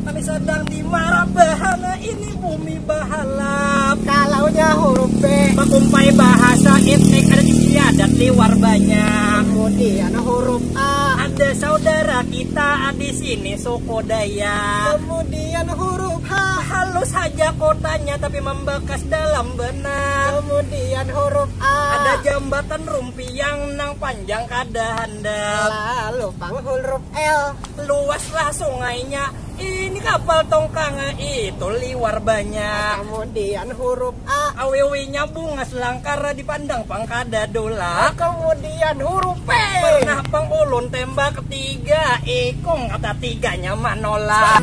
Kami sedang di bahana ini bumi bahalap Kalaunya huruf B. Pakumpai bahasa etnik ada di sini adat liwar banyak. Kemudian huruf A. Ada saudara kita di sini suku Dayak Kemudian huruf H. Halus saja kotanya tapi membekas dalam benak. Kemudian huruf A. Ada jambatan rumpi yang nang panjang kada handap. Lalu pang huruf L. Luaslah sungainya Ini kapal tongkang itu liwar banyak. Kemudian huruf A. Awewinya bunga selangkar dipandang pangkada dolak Kemudian huruf P. Pernah pang ulun tembak ketiga Ikung kata tiganya manolak